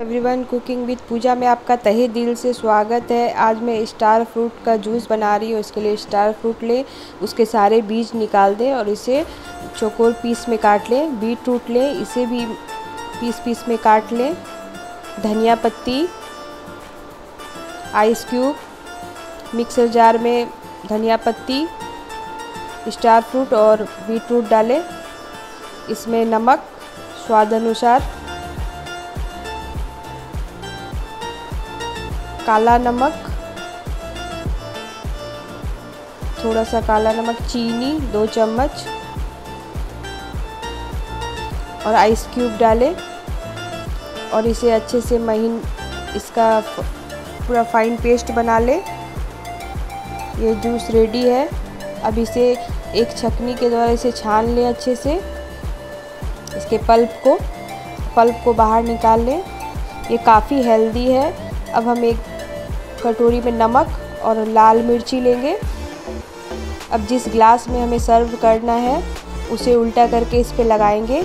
Everyone cooking with पूजा में आपका तहे दिल से स्वागत है। आज मैं स्टार फ्रूट का जूस बना रही हूँ इसके लिए स्टार फ्रूट लें, उसके सारे बीज निकाल दें और इसे चौकोर पीस में काट लें बीट रूट लें, इसे भी पीस पीस में काट लें। धनिया पत्ती आइस क्यूब मिक्सर जार में धनिया पत्ती स्टार फ्रूट और बीट रूट डालें। इसमें नमक, स्वाद अनुसार काला नमक थोड़ा सा काला नमक, चीनी, दो चम्मच, और आइस क्यूब डालें, और इसे अच्छे से महीन, इसका पूरा फाइन पेस्ट बना लें। ये जूस रेडी है। अब इसे एक छकनी के द्वारा इसे छान लें अच्छे से। इसके पल्प को पल्प को बाहर निकाल लें। ये काफ़ी हेल्दी है। अब हम एक कटोरी में नमक और लाल मिर्ची लेंगे। अब जिस ग्लास में हमें सर्व करना है, उसे उल्टा करके इस पे लगाएँगे।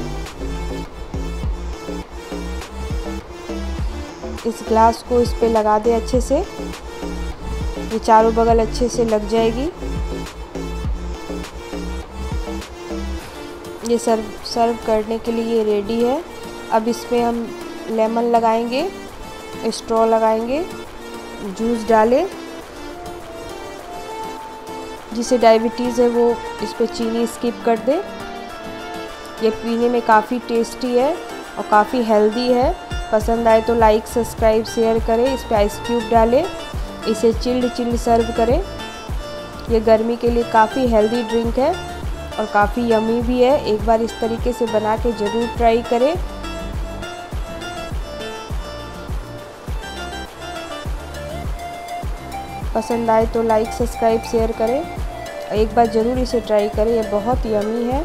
इस ग्लास को इस पे लगा दें अच्छे से। ये चारों बगल अच्छे से लग जाएगी। ये सर्व सर्व करने के लिए ये रेडी है। अब इस पर हम लेमन लगाएँगे, स्ट्रॉ लगाएँगे। जूस डालें, जिसे डायबिटीज़ है वो इस पर चीनी स्किप कर दें। ये पीने में काफ़ी टेस्टी है और काफ़ी हेल्दी है। पसंद आए तो लाइक सब्सक्राइब शेयर करें। इस पर आइस क्यूब डालें, इसे चिल्ड चिल्ड सर्व करें। ये गर्मी के लिए काफ़ी हेल्दी ड्रिंक है और काफ़ी यमी भी है। एक बार इस तरीके से बना के ज़रूर ट्राई करें। पसंद आए तो लाइक सब्सक्राइब शेयर करें। एक बार ज़रूर इसे ट्राई करें यह बहुत यमी है।